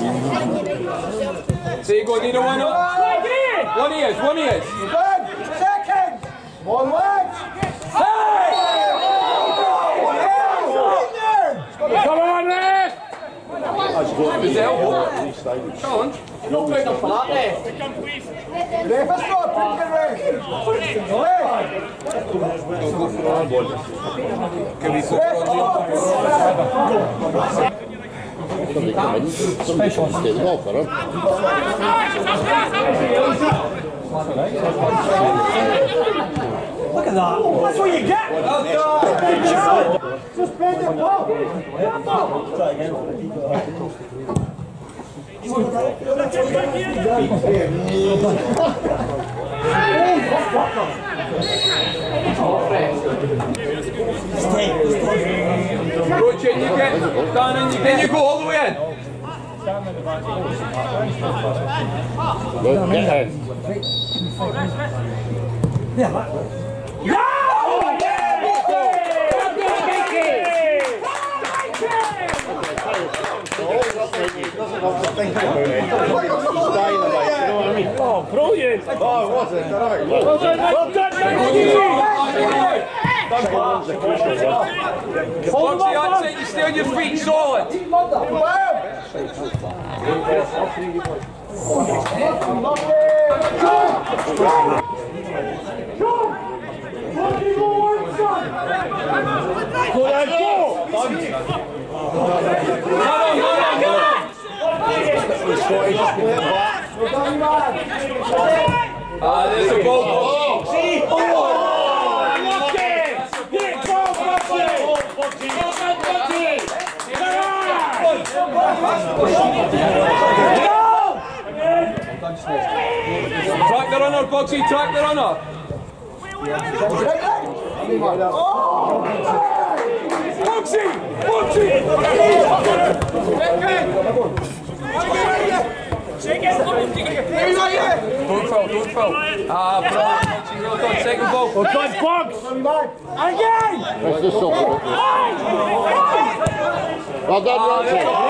There you go, Nina, one up. One ears, one ears. Good. Second. One leg. Hey! Come on, Red! His elbow. Challenge. Ref is not drinking ref. Can we put it on the somebody come in, somebody should stay the ball for him. Look at that. That's what you get. Oh, God. Just play the ball. Try again. Stay, stay. Короче, не Дана, не Никол. 10. Look, get head. Yeah, that works. Oh, brilliant! Oh, was it? Well done, Well done, go all the way in. Foxy, I'd you stay on your feet solid. Come on, come. Ah, there's a ball. Track the runner, Boxy, track the runner. Boxy! Boxy! Don't foul, don't foul. Ah, brilliant, Boxy, well done. Second ball. Well done, Roger.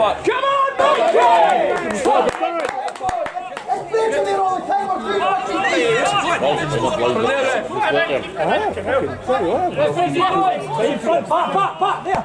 Back, Come on, Boxy! Breaks in there all the time. I'm doing what you need. From there,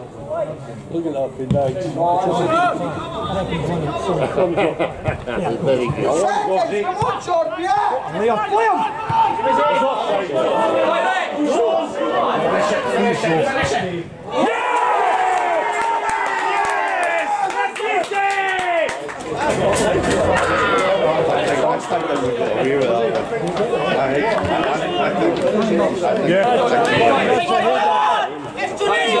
What's up? Very good. Seconds. Come on, Jordan. Yeah. Liam, Liam. Full press. Brilliant ball. Hey, Jack. Hands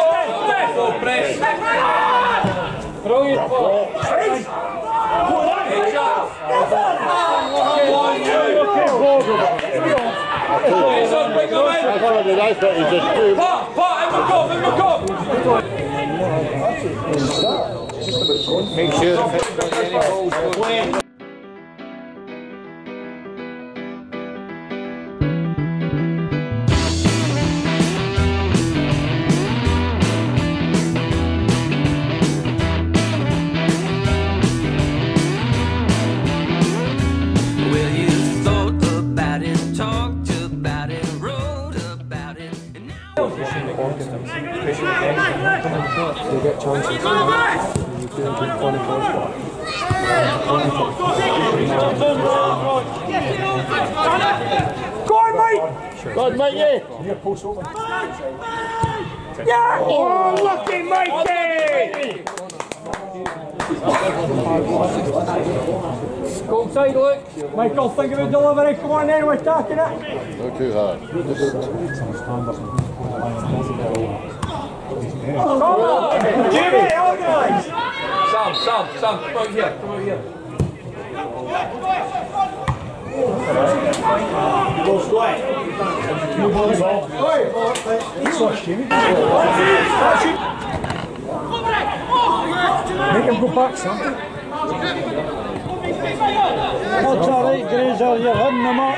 up, bring them in. I thought the nice bit is just two. Pat, Pat, in the cup, in the cup. Make sure the any balls keep running those. Go on, mate! Mate, yeah. Yeah! Oh, lucky Mikey! Go side, look. Michael, think of a delivery. Come on then, we're attacking it. Not too hard. Come on! Jimmy, organise! Sam, Sam, Sam, come out here, come out here. He's lost Jimmy. Make him go back, son. That's alright, Grazer, you're hitting them up.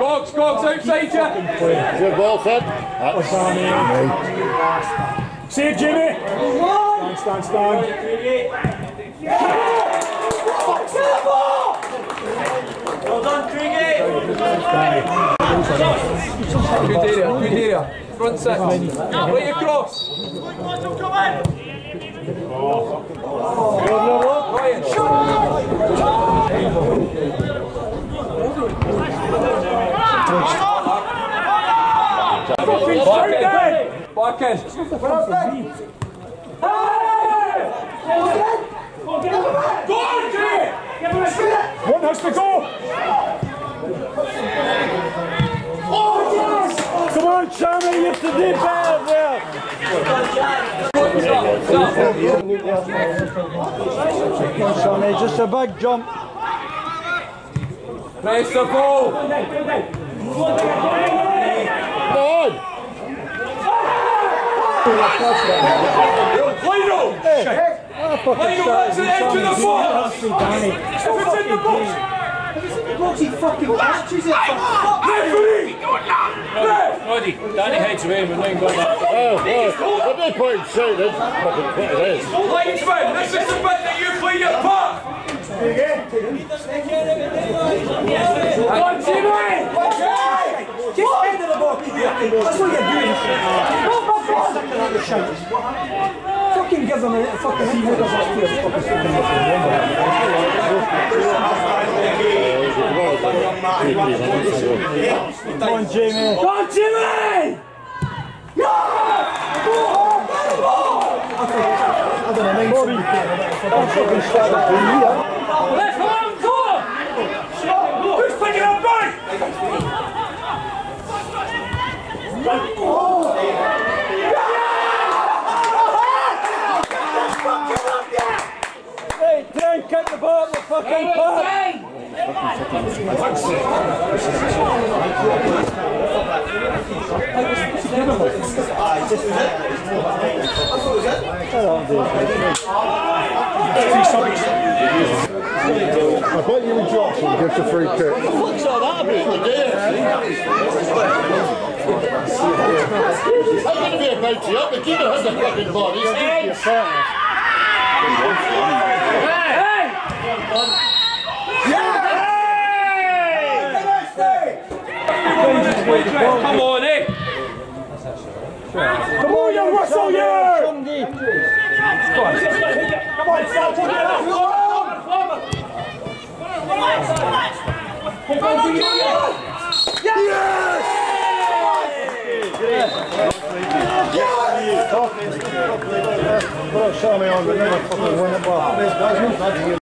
Gogs, Gogs, outside you. Good ball, Fred. That's Save Jimmy! Stand, stand, stand. Good area, good area. Front six. Right across. Ryan. Back in. Back in. One has to go! Oh, Come on, Sammy, you have to do better there! Come on, Sammy, just a big jump. Press the ball. Come on. Lino! Lino, that's the edge of the box! If it's in the box! Ah! Referee! Roddy, Danny heads away, we're not even got that. Oh, oh. At this point, say this. Fucking what it is. Linesman, this is the bit that you play your part! Come on, Jimmy! Just head of the ball, That's ah. what you're doing. Not my ball! Sucking out the shite. Fucking give them a fucking head of the Come on, Jamie. Come on, Jimmy! Let's go! Go! Who's picking up back? Hey, try and kick the ball at the fucking park. I bet you and Johnson gives a free kick. What's all that about? I'm going to be about to up, but keep it on the fucking body. Come on, eh? Come on, you Russell, you! Come on, start putting it up! Yes! Yes! Yes! Yes! Put a on, but never fucking win it, but...